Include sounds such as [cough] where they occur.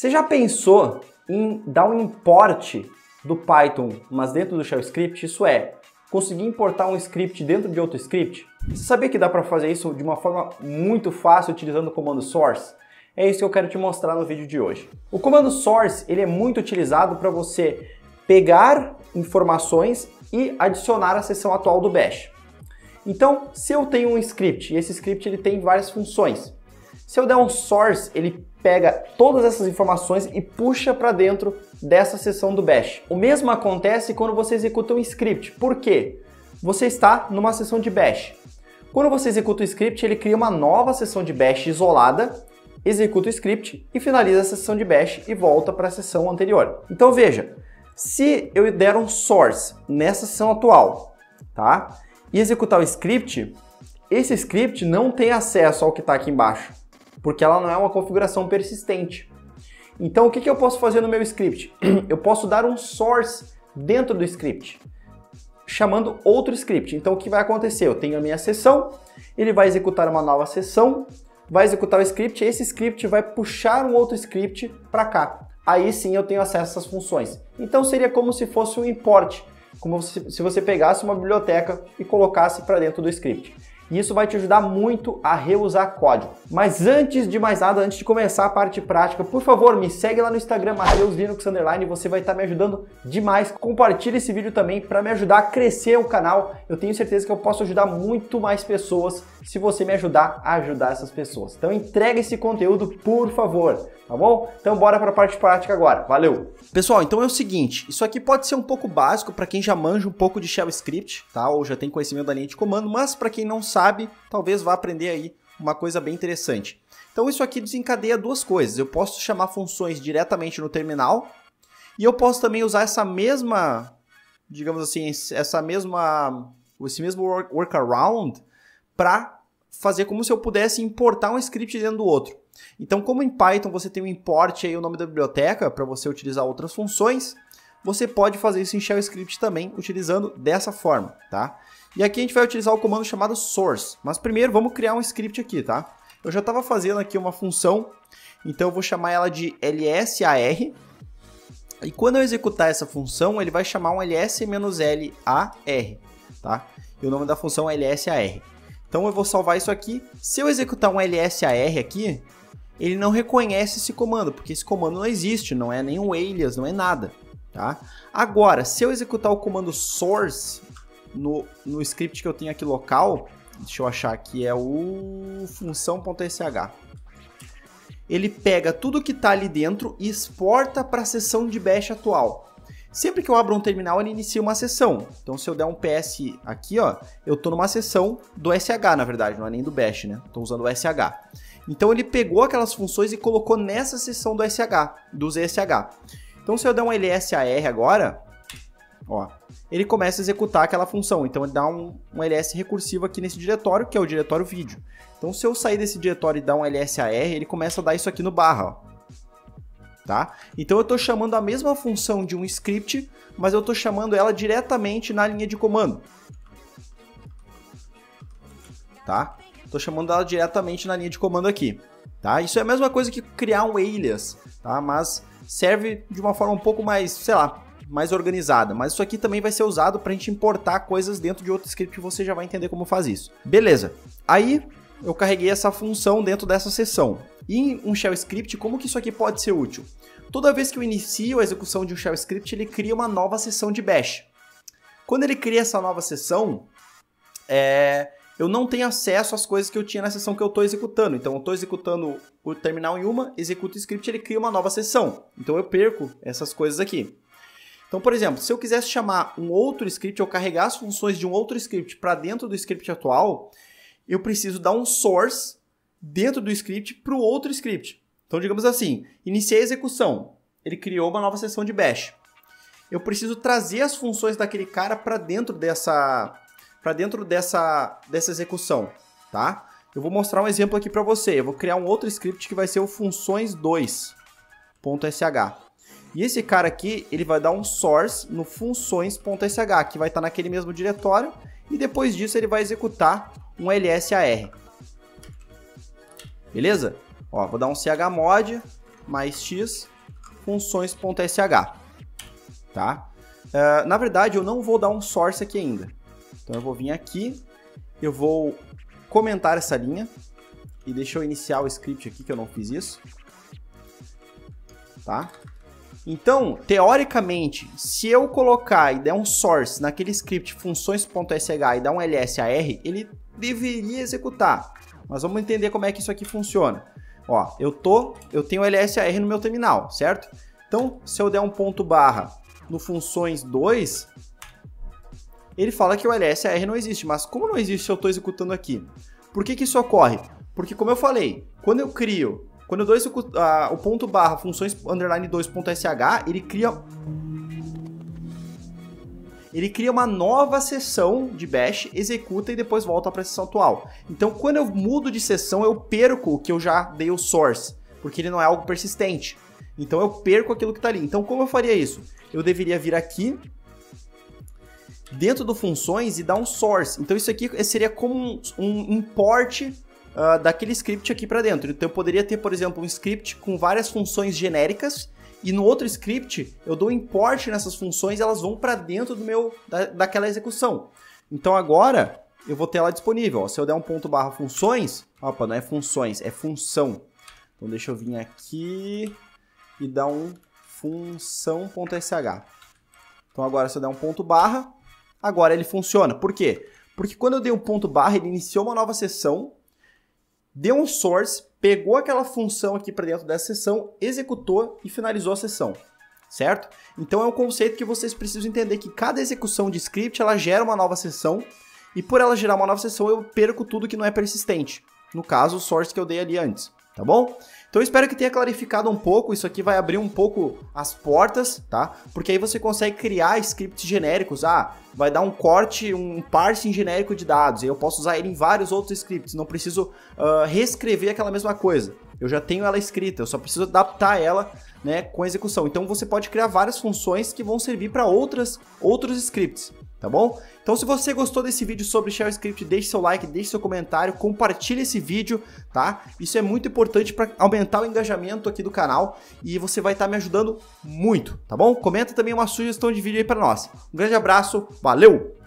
Você já pensou em dar um import do Python, mas dentro do shell script? Isso é, conseguir importar um script dentro de outro script? Você sabia que dá para fazer isso de uma forma muito fácil utilizando o comando source? É isso que eu quero te mostrar no vídeo de hoje. O comando source ele é muito utilizado para você pegar informações e adicionar a seção atual do bash. Então, se eu tenho um script e esse script ele tem várias funções, se eu der um source, ele pega todas essas informações e puxa para dentro dessa seção do bash. O mesmo acontece quando você executa um script. Por quê? Você está numa seção de bash. Quando você executa o script, ele cria uma nova seção de bash isolada, executa o script e finaliza a sessão de bash e volta para a sessão anterior. Então veja, se eu der um source nessa sessão atual, tá? E executar o script, esse script não tem acesso ao que está aqui embaixo, porque ela não é uma configuração persistente. Então o que, que eu posso fazer no meu script? [clears throat] Eu posso dar um source dentro do script, chamando outro script. Então o que vai acontecer? Eu tenho a minha sessão, ele vai executar uma nova sessão, vai executar o script, e esse script vai puxar um outro script para cá aí sim eu tenho acesso a essas funções. Então seria como se fosse um import, como se você pegasse uma biblioteca e colocasse para dentro do script e isso vai te ajudar muito a reusar código. Mas antes de mais nada, antes de começar a parte prática, por favor, me segue lá no Instagram, Mateus Linux Underline, você vai estar me ajudando demais. Compartilhe esse vídeo também para me ajudar a crescer o canal. Eu tenho certeza que eu posso ajudar muito mais pessoas se você me ajudar a ajudar essas pessoas. Então entrega esse conteúdo, por favor, tá bom? Então bora para a parte prática agora. Valeu! Pessoal, então é o seguinte, isso aqui pode ser um pouco básico para quem já manja um pouco de shell script, tá? Ou já tem conhecimento da linha de comando, mas para quem não sabe, sabe, talvez vá aprender aí uma coisa bem interessante. Então isso aqui desencadeia duas coisas. Eu posso chamar funções diretamente no terminal e eu posso também usar essa mesma, digamos assim, essa mesma, esse mesmo workaround para fazer como se eu pudesse importar um script dentro do outro. Então, como em Python você tem um import aí o nome da biblioteca para você utilizar outras funções, você pode fazer isso em shell script também utilizando dessa forma, tá? E aqui a gente vai utilizar o comando chamado source. Mas primeiro vamos criar um script aqui, tá? Eu já estava fazendo aqui uma função, então eu vou chamar ela de lsar. E quando eu executar essa função, ele vai chamar um ls-lar, tá? E o nome da função é lsar. Então eu vou salvar isso aqui. Se eu executar um lsar aqui, ele não reconhece esse comando, porque esse comando não existe, não é nenhum alias, não é nada, tá? Agora, se eu executar o comando source, no, no script que eu tenho aqui local, deixa eu achar aqui, é o função.sh. Ele pega tudo que está ali dentro e exporta para a seção de bash atual. Sempre que eu abro um terminal, ele inicia uma sessão. Então, se eu der um PS aqui, ó, eu estou numa sessão do SH, na verdade, não é nem do bash, né? Estou usando o SH. Então, ele pegou aquelas funções e colocou nessa sessão do SH, do ZSH. Então, se eu der um LSAR agora, ó, ele começa a executar aquela função. Então ele dá um, um ls recursivo aqui nesse diretório, que é o diretório vídeo. Então se eu sair desse diretório e dar um lsar, ele começa a dar isso aqui no barra, ó. Tá? Então eu estou chamando a mesma função de um script, mas eu estou chamando ela diretamente na linha de comando. Tá? Estou chamando ela diretamente na linha de comando aqui. Tá? Isso é a mesma coisa que criar um alias, tá? mas serve de uma forma um pouco mais, sei lá, mais organizada. Mas isso aqui também vai ser usado para a gente importar coisas dentro de outro script e você já vai entender como faz isso. Beleza. Aí eu carreguei essa função dentro dessa seção. E em um shell script, como que isso aqui pode ser útil? Toda vez que eu inicio a execução de um shell script, ele cria uma nova seção de bash. Quando ele cria essa nova seção, é, eu não tenho acesso às coisas que eu tinha na seção que eu estou executando. Então, eu estou executando o terminal em uma, executo o script, ele cria uma nova seção. Então, eu perco essas coisas aqui. Então, por exemplo, se eu quisesse chamar um outro script ou carregar as funções de um outro script para dentro do script atual, eu preciso dar um source dentro do script para o outro script. Então, digamos assim, iniciei a execução, ele criou uma nova seção de bash. Eu preciso trazer as funções daquele cara para dentro dessa para dentro dessa dessa execução, tá? Eu vou mostrar um exemplo aqui para você. Eu vou criar um outro script que vai ser o funções2.sh. E esse cara aqui, ele vai dar um source no funções.sh, que vai estar naquele mesmo diretório, e depois disso ele vai executar um lsar. Beleza? Ó, vou dar um chmod mais x funções.sh, tá? Uh, na verdade, eu não vou dar um source aqui ainda. Então eu vou vir aqui, eu vou comentar essa linha e deixa eu iniciar o script aqui que eu não fiz isso. Tá? Então, teoricamente, se eu colocar e der um source naquele script funções.sh e dar um lsar, ele deveria executar. Mas vamos entender como é que isso aqui funciona. Ó, eu tô, eu tenho lsar no meu terminal, certo? Então, se eu der um ponto barra no funções 2, ele fala que o lsar não existe. Mas como não existe se eu estou executando aqui? Por que, que isso ocorre? Porque, como eu falei, quando eu crio, quando eu dou uh, o ponto barra funções underline 2.sh, ele cria ele cria uma nova sessão de bash, executa e depois volta para a sessão atual. Então, quando eu mudo de sessão, eu perco o que eu já dei o source, porque ele não é algo persistente. Então, eu perco aquilo que está ali. Então, como eu faria isso? Eu deveria vir aqui dentro do funções e dar um source. Então, isso aqui seria como um, um import uh, daquele script aqui para dentro. Então eu poderia ter, por exemplo, um script com várias funções genéricas e no outro script eu dou import nessas funções elas vão para dentro do meu da, daquela execução. Então agora eu vou ter ela disponível. Ó. Se eu der um ponto barra funções, opa, não é funções, é função. Então deixa eu vir aqui e dar um função.sh. Então agora se eu der um ponto barra, agora ele funciona. Por quê? Porque quando eu dei um ponto barra, ele iniciou uma nova sessão deu um source, pegou aquela função aqui para dentro dessa sessão, executou e finalizou a sessão, certo? Então é um conceito que vocês precisam entender que cada execução de script ela gera uma nova sessão e por ela gerar uma nova sessão eu perco tudo que não é persistente. No caso, o source que eu dei ali antes, tá bom? Então eu espero que tenha clarificado um pouco, isso aqui vai abrir um pouco as portas, tá? Porque aí você consegue criar scripts genéricos, ah, vai dar um corte, um parsing genérico de dados, e eu posso usar ele em vários outros scripts, não preciso uh, reescrever aquela mesma coisa. Eu já tenho ela escrita, eu só preciso adaptar ela né, com execução. Então você pode criar várias funções que vão servir para outras outros scripts tá bom? Então se você gostou desse vídeo sobre Shell Script, deixe seu like, deixe seu comentário, compartilhe esse vídeo, tá? Isso é muito importante para aumentar o engajamento aqui do canal e você vai estar tá me ajudando muito, tá bom? Comenta também uma sugestão de vídeo aí para nós. Um grande abraço, valeu!